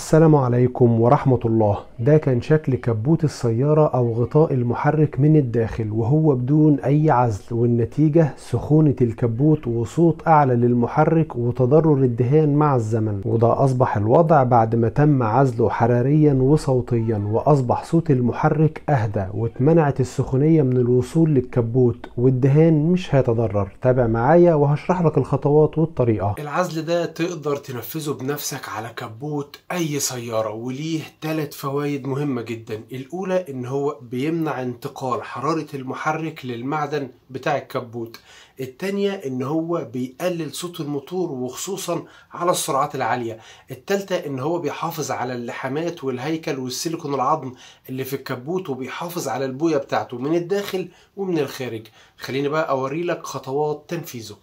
السلام عليكم ورحمة الله. ده كان شكل كبوت السيارة أو غطاء المحرك من الداخل وهو بدون أي عزل والنتيجة سخونة الكبوت وصوت أعلى للمحرك وتضرر الدهان مع الزمن. وده أصبح الوضع بعد ما تم عزله حراريا وصوتيا وأصبح صوت المحرك أهدى واتمنعت السخونية من الوصول للكبوت والدهان مش هيتضرر. تابع معايا وهشرح لك الخطوات والطريقة. العزل ده تقدر تنفذه بنفسك على كبوت اي سيارة وليه ثلاث فوائد مهمة جدا. الأولى إن هو بيمنع انتقال حرارة المحرك للمعدن بتاع الكبوت. التانية إن هو بيقلل صوت الموتور وخصوصا على السرعات العالية. التالتة إن هو بيحافظ على اللحامات والهيكل والسيليكون العظم اللي في الكبوت وبيحافظ على البوية بتاعته من الداخل ومن الخارج. خليني بقى أوري لك خطوات تنفيذه.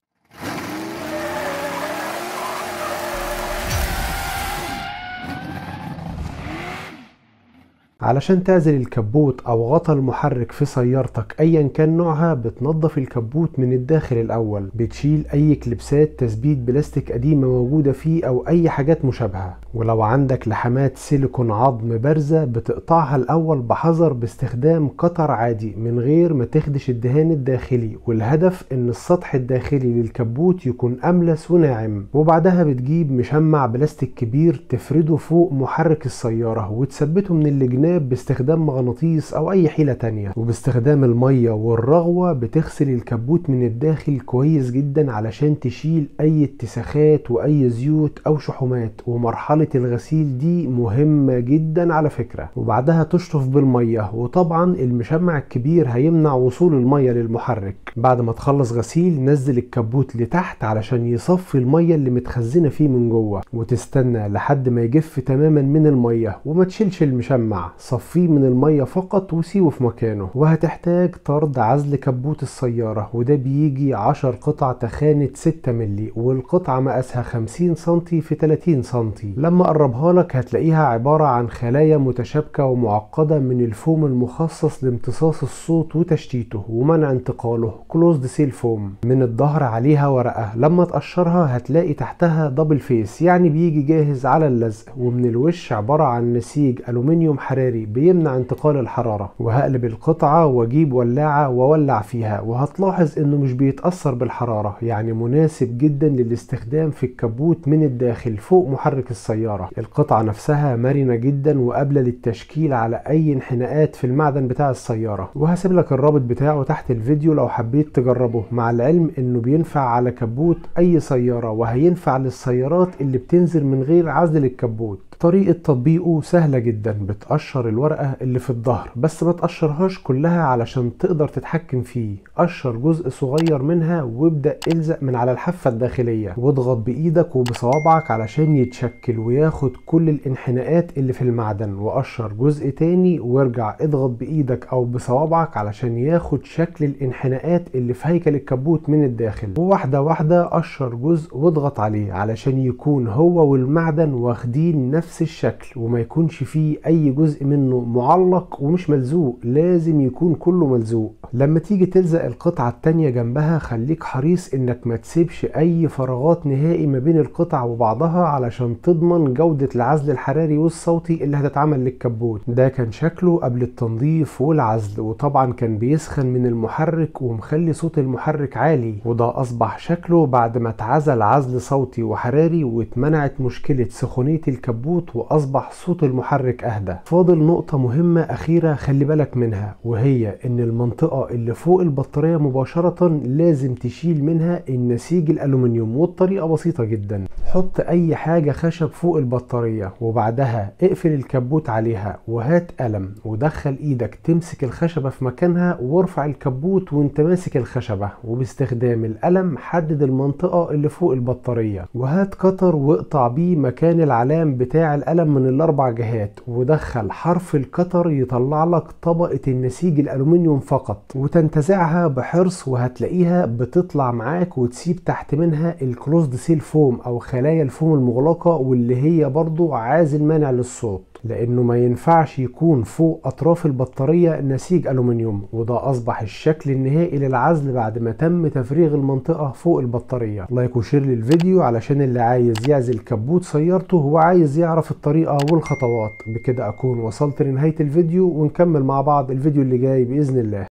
علشان تعزل الكبوت أو غطا المحرك في سيارتك ايا كان نوعها بتنظف الكبوت من الداخل الأول. بتشيل أي كليبسات تثبيت بلاستيك قديمة موجودة فيه أو أي حاجات مشابهة. ولو عندك لحمات سيليكون عظم بارزة بتقطعها الأول بحذر باستخدام cutter عادي من غير ما تخدش الدهان الداخلي. والهدف إن السطح الداخلي للكبوت يكون أملس وناعم. وبعدها بتجيب مشمع بلاستيك كبير تفرده فوق محرك السيارة وتثبته من اللجنان الجناب باستخدام مغناطيس أو أي حيلة تانية وباستخدام المية والرغوة بتغسل الكبوت من الداخل كويس جدا علشان تشيل أي اتساخات وأي زيوت أو شحومات ومرحلة الغسيل دي مهمة جدا على فكرة. وبعدها تشطف بالمية وطبعا المشمع الكبير هيمنع وصول المية للمحرك. بعد ما تخلص غسيل نزل الكبوت لتحت علشان يصفي المية اللي متخزنة فيه من جوه وتستنى لحد ما يجف تماما من المية وما تشيلش المشمع. صفيه من المية فقط وسيبه في مكانه وهتحتاج طرد عزل كبوت السيارة وده بيجي 10 قطع تخانة 6 ملي والقطعة مقاسها 50 سنتي في 30 سنتي. لما قربها لك هتلاقيها عبارة عن خلايا متشابكة ومعقدة من الفوم المخصص لامتصاص الصوت وتشتيته ومنع انتقاله closed cell فوم من الظهر عليها ورقة لما تقشرها هتلاقي تحتها double face يعني بيجي جاهز على اللزق. ومن الوش عبارة عن نسيج ألومنيوم حراري. بيمنع انتقال الحرارة وهقلب القطعة واجيب ولاعة واولع فيها. وهتلاحظ إنه مش بيتأثر بالحرارة يعني مناسب جدا للاستخدام في الكبوت من الداخل فوق محرك السيارة. القطعة نفسها مرنة جدا وقابلة للتشكيل على أي انحناءات في المعدن بتاع السيارة. وهسيب لك الرابط بتاعه تحت الفيديو لو حبيت تجربه مع العلم إنه بينفع على كبوت أي سيارة وهينفع للسيارات اللي بتنزل من غير عزل الكبوت طريقة تطبيقه سهلة جدا بتقشر الورقة اللي في الظهر بس ما تقشرهاش كلها علشان تقدر تتحكم فيه. قشر جزء صغير منها وابدأ الزق من على الحافة الداخلية واضغط بإيدك وبصوابعك علشان يتشكل وياخد كل الانحناءات اللي في المعدن وقشر جزء تاني وارجع اضغط بإيدك أو بصوابعك علشان ياخد شكل الانحناءات اللي في هيكل الكبوت من الداخل. وواحدة واحدة قشر جزء واضغط عليه علشان يكون هو والمعدن واخدين نفس نفس الشكل وما يكونش فيه أي جزء منه معلق ومش ملزوق لازم يكون كله ملزوق. لما تيجي تلزق القطعة التانية جنبها خليك حريص إنك ما تسيبش أي فراغات نهائي ما بين القطع وبعضها علشان تضمن جودة العزل الحراري والصوتي اللي هتتعمل للكبوت ده كان شكله قبل التنظيف والعزل وطبعا كان بيسخن من المحرك ومخلي صوت المحرك عالي وده أصبح شكله بعد ما اتعزل عزل صوتي وحراري واتمنعت مشكلة سخونية الكبوت الصوت وأصبح صوت المحرك أهدى. فاضل نقطة مهمة أخيرة خلي بالك منها وهي إن المنطقة اللي فوق البطارية مباشرة لازم تشيل منها النسيج الألومنيوم والطريقة بسيطة جدا. حط أي حاجة خشب فوق البطارية وبعدها اقفل الكبوت عليها وهات قلم ودخل إيدك تمسك الخشبة في مكانها وارفع الكبوت وانت ماسك الخشبة. وباستخدام القلم حدد المنطقة اللي فوق البطارية. وهات cutter واقطع بيه مكان العلام بتاع القلم من الأربع جهات ودخل حرف ال cutter يطلع لك طبقة النسيج الألومنيوم فقط وتنتزعها بحرص وهتلاقيها بتطلع معاك وتسيب تحت منها ال closed cell foam أو خلايا الفوم المغلقة واللي هي برضو عازل مانع للصوت. لأنه ما ينفعش يكون فوق أطراف البطارية نسيج ألومنيوم وده أصبح الشكل النهائي للعزل بعد ما تم تفريغ المنطقة فوق البطارية. like و share للفيديو علشان اللي عايز يعزل كبوت سيارته وعايز يعرف الطريقة والخطوات. بكده أكون وصلت لنهاية الفيديو ونكمل مع بعض الفيديو اللي جاي بإذن الله.